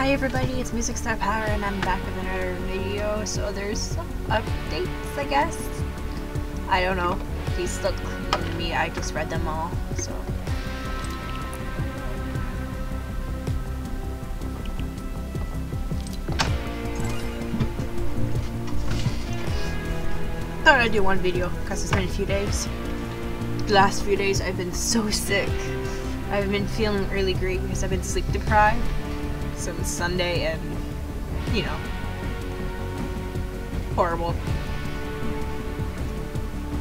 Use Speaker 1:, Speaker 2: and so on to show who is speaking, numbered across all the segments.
Speaker 1: Hi everybody, it's Music Star Power and I'm back with another video. So there's some updates, I guess. I don't know. These look clean to me. I just read them all, so. Thought I'd do one video because it's been a few days. The last few days I've been so sick. I've been feeling really great because I've been sleep deprived since Sunday and, you know, horrible.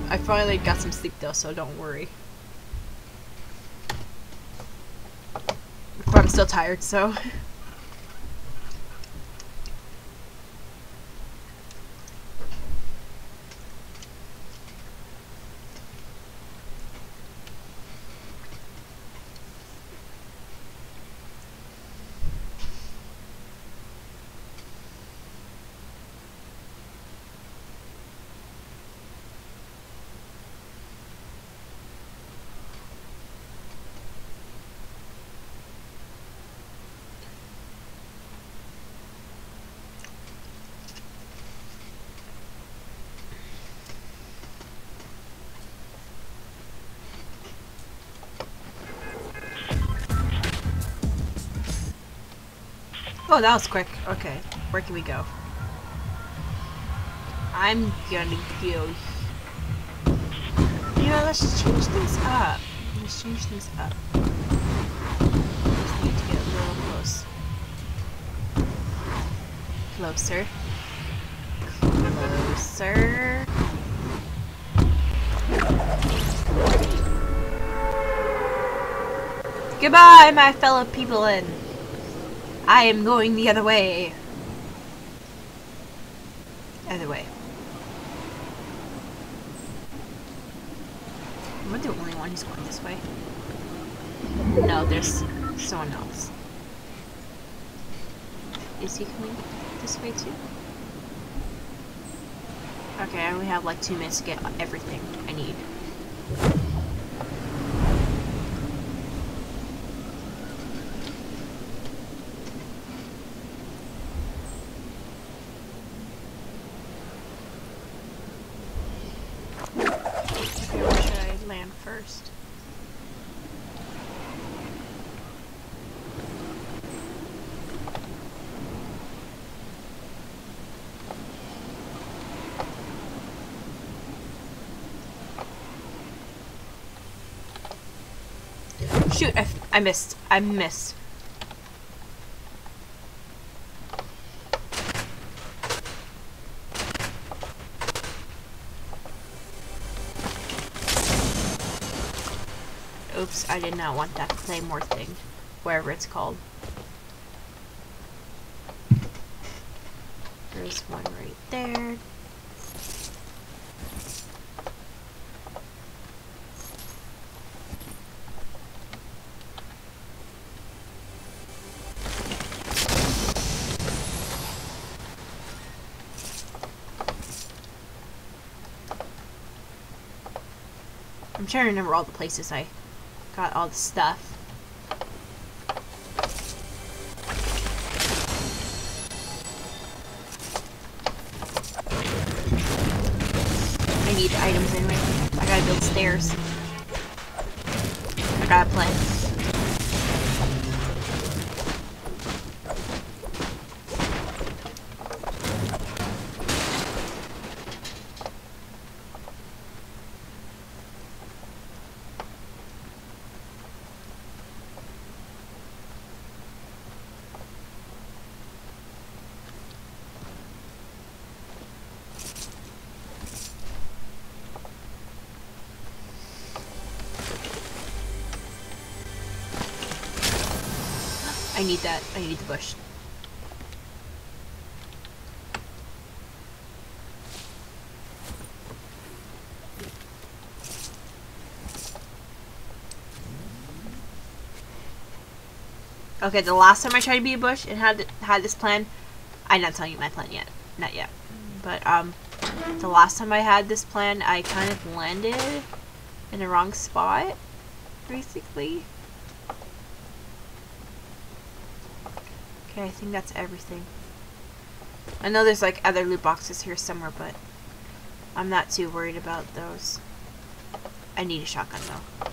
Speaker 1: I finally got some sleep though, so don't worry. But I'm still tired, so. Oh, that was quick. Okay, where can we go? I'm gonna go. You know, let's change things up. Let's change things up. Just need to get a little close. Closer. Closer. Goodbye, my fellow people in. I am going the other way. Other way. Am I the only one who's going this way? No, there's someone else. Is he coming this way too? Okay, I only have like two minutes to get everything I need. Okay, where should I land first? Shoot, I, missed. I missed. Oops, I did not want that claymore thing. Wherever it's called. There's one right there. I'm trying to remember all the places I got all the stuff. I need that. I need the bush. Okay, the last time I tried to be a bush and had had this plan, I'm not telling you my plan yet, not yet. But um, the last time I had this plan, I kind of landed in the wrong spot, basically. Okay, I think that's everything. I know there's like other loot boxes here somewhere, but I'm not too worried about those. I need a shotgun though.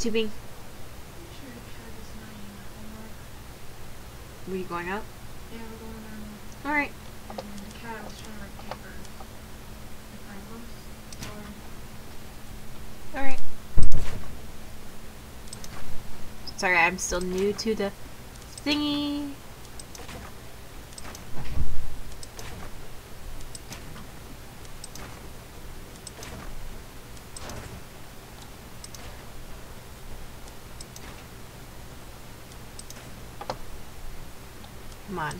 Speaker 1: YouTubing.
Speaker 2: Sure, try this nine homework.
Speaker 1: Were you going up?
Speaker 2: Yeah, we're going on.
Speaker 1: Alright.
Speaker 2: And the cat was trying to like paper. If I was, or
Speaker 1: Alright. Sorry, I'm still new to the thingy. Come on.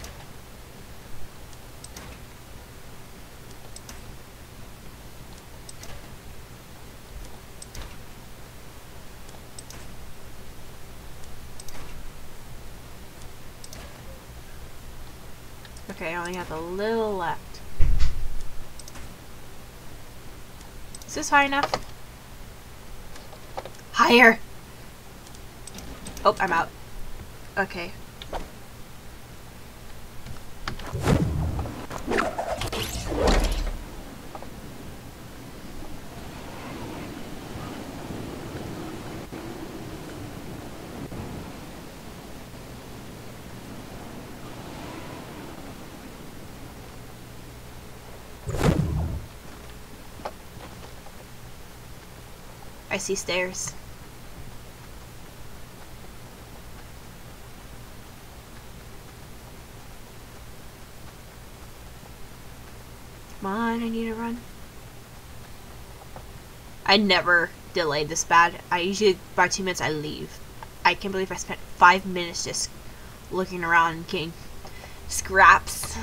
Speaker 1: Okay, I only have a little left. Is this high enough? Higher! Oh, I'm out. Okay. See stairs. Come on, I need to run. I never delay this bad. I usually, by two minutes, I leave. I can't believe I spent five minutes just looking around and getting scraps.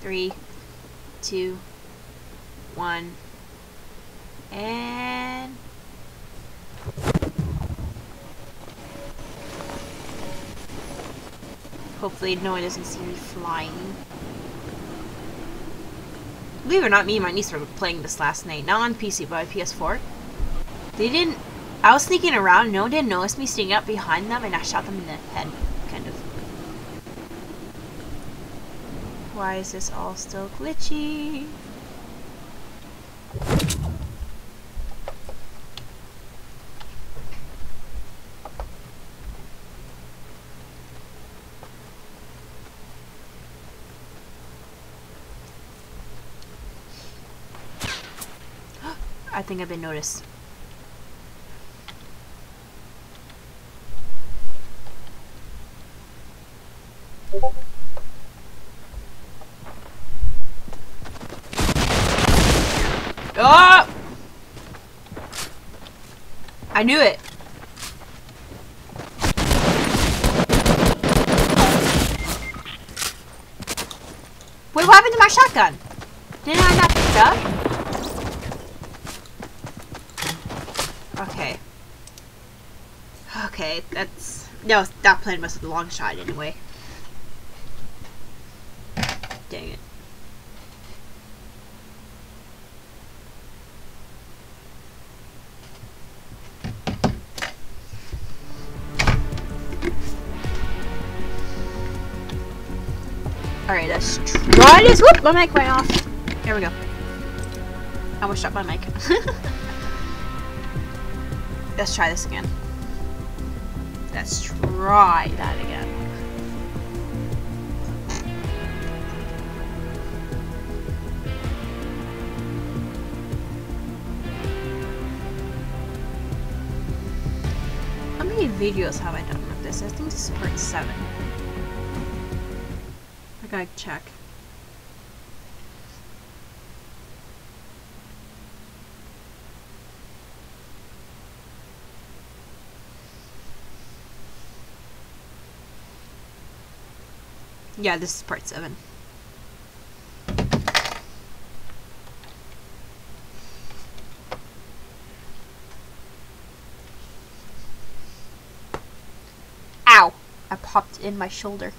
Speaker 1: Three, two, one, and hopefully no one doesn't see me flying. Believe it or not, me and my niece were playing this last night, not on PC but on PS4. They didn't. I was sneaking around, no one didn't notice me sneaking up behind them, and I shot them in the head, kind of. Why is this all still glitchy? I think I've been noticed. Oh! I knew it. Wait, what happened to my shotgun? Didn't I not pick it up? Okay. Okay, that's... No, that plan must have a long shot anyway. Dang it. Let's try this. Whoop! My mic went off. There we go. I almost shot my mic. let's try this again. Let's try that again. How many videos have I done with this? I think this is part 7. I gotta check. Yeah, this is part 7. Ow! I popped in my shoulder.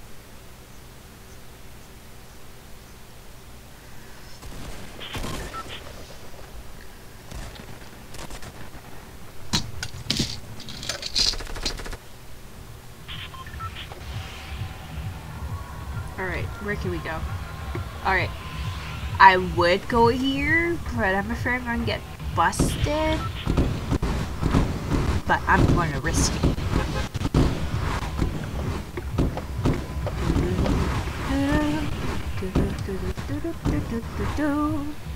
Speaker 1: Alright, where can we go? Alright. I would go here, but I'm afraid I'm gonna get busted. But I'm gonna risk it.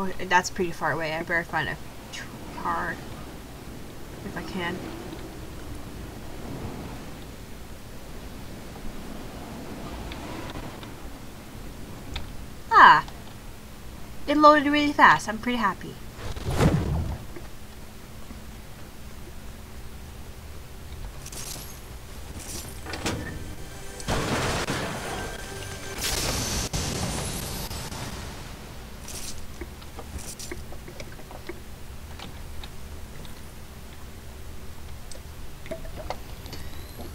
Speaker 1: Oh, that's pretty far away. I better find a car if I can. Ah! It loaded really fast. I'm pretty happy.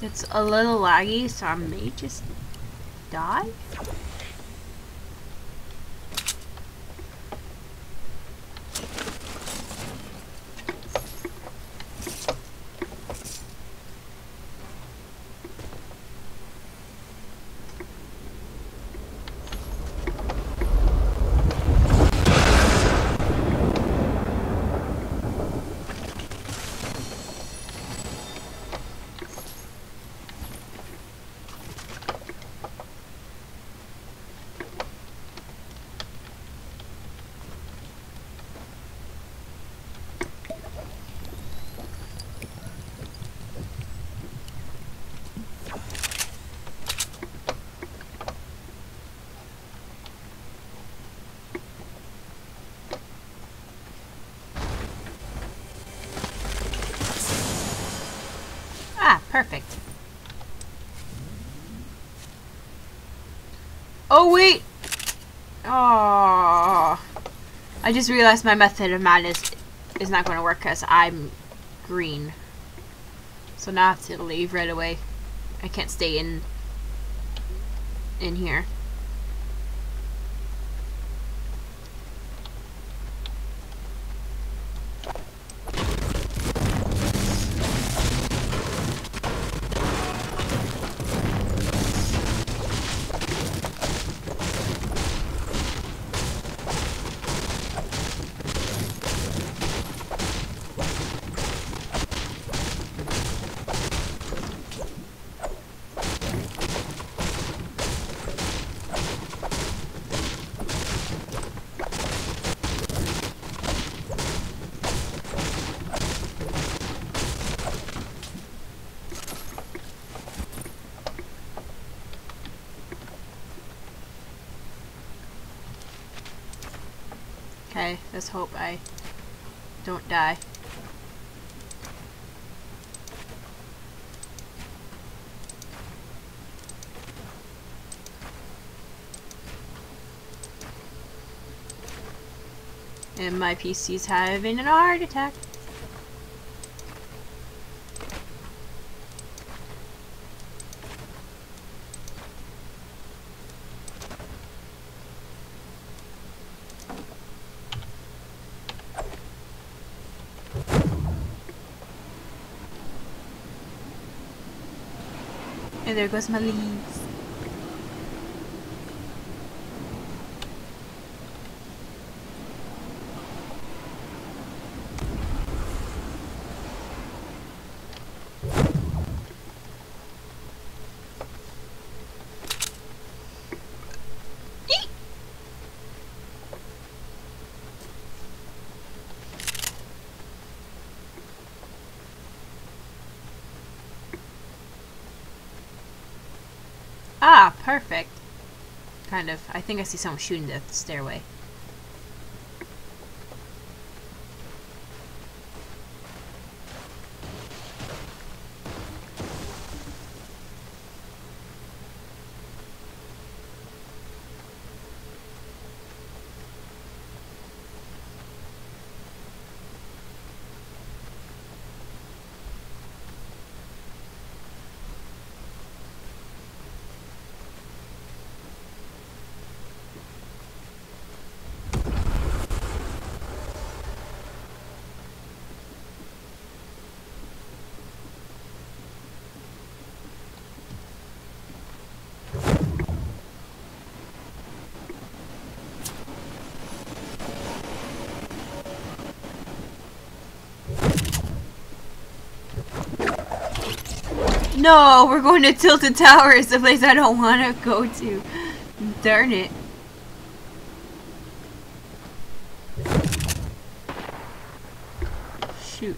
Speaker 1: It's a little laggy, so I may just die. Ah, perfect. Oh, wait! Oh, I just realized my method of madness is not going to work because I'm green. So now I have to leave right away. I can't stay in in here. Let's hope I don't die. And my PC's having an heart attack. And there goes my leaves. Ah, perfect. Kind of. I think I see someone shooting at the stairway. No, we're going to Tilted Tower. It's the place I don't want to go to. Darn it. Shoot.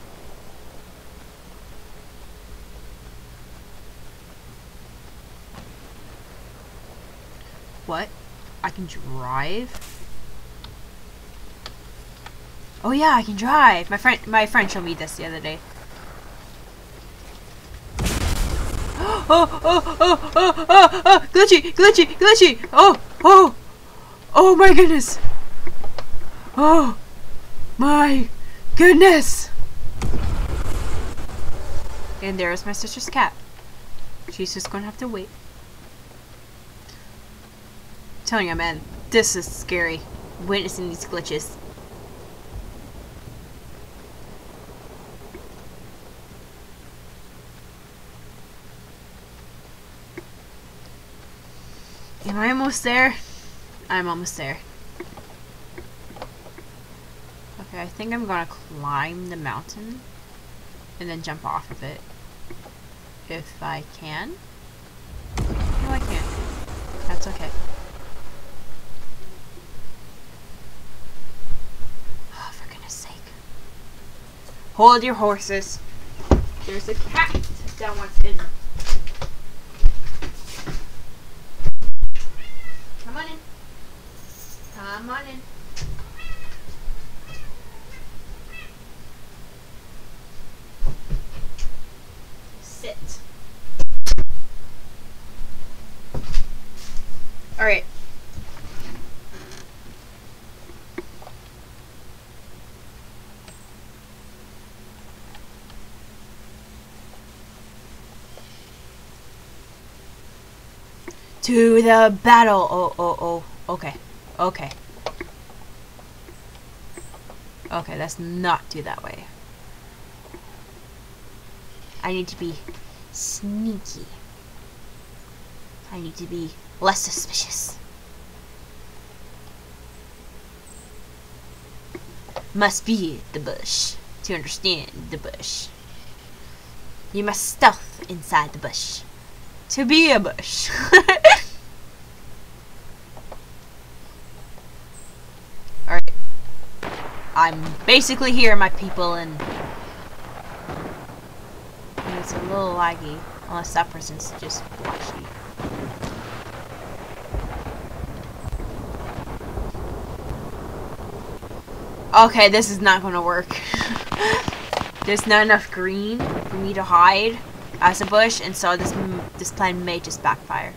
Speaker 1: What? I can drive? Oh yeah, I can drive. My friend my friend showed me this the other day. Oh, oh, oh, oh, oh, oh, glitchy, glitchy, glitchy. Oh, oh, oh my goodness. Oh, my goodness. And there's my sister's cat. She's just gonna have to wait. telling you, man, this is scary. Witnessing these glitches. Am I almost there? I'm almost there. Okay, I think I'm gonna climb the mountain and then jump off of it. If I can. No, I can't. That's okay. Oh, for goodness sake. Hold your horses. There's a cat that wants in. Come on in. Uh, Come on in. Sit. All right. To the battle. Oh, oh, oh. Okay. Okay. Okay, let's not do that way. I need to be sneaky. I need to be less suspicious. Must be the bush to understand the bush. You must stealth inside the bush to be a bush. Alright. I'm basically here, my people, and it's a little laggy, unless that person's just blushy. Okay, this is not gonna work. There's not enough green for me to hide as a bush, and so this this plan may just backfire.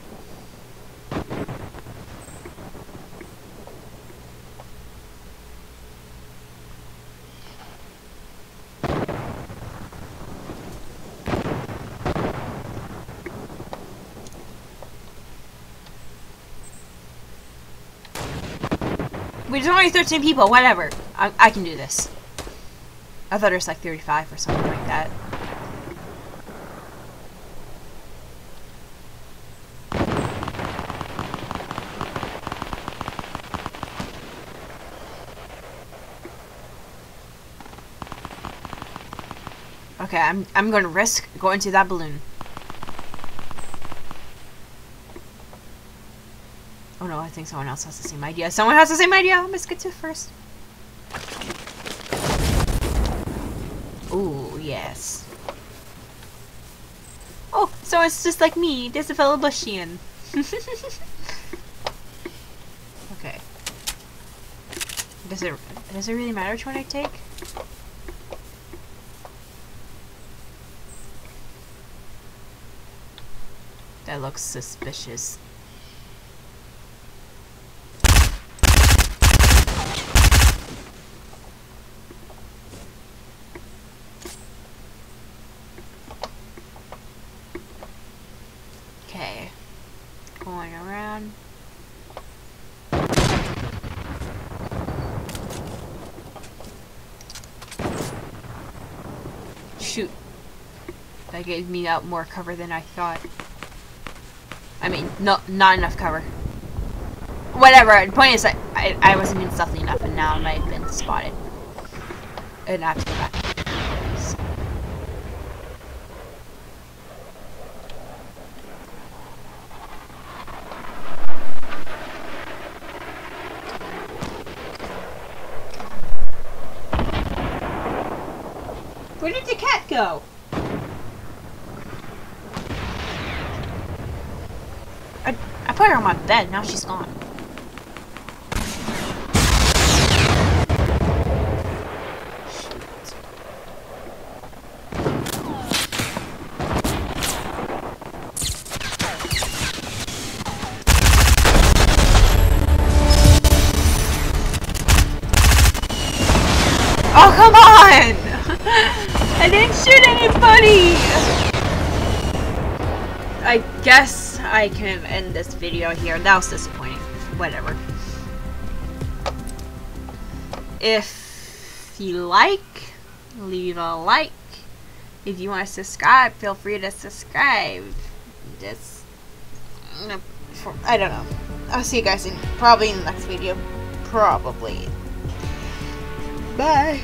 Speaker 1: There's only 13 people, whatever. I, I can do this. I thought it was like 35 or something like that. Okay, I'm, I'm going to risk going to that balloon. Think someone else has the same idea. Someone has the same idea. Let's get to first. Ooh, yes. Oh, so it's just like me. There's a fellow Bushian. okay. Does it does it really matter which one I take? That looks suspicious. Okay. Going around. Shoot. That gave me out more cover than I thought. I mean, no, not enough cover. Whatever. The point is, I, I, I wasn't being stealthy enough, and now I might have been spotted. And I have to go back. Where did the cat go? I, I now she's gone. Oh, come on! I didn't shoot anybody! I guess I can end this video here. That was disappointing. Whatever. If you like, leave a like. If you want to subscribe, feel free to subscribe. Just, I don't know. I'll see you guys in probably in the next video. Probably. Bye.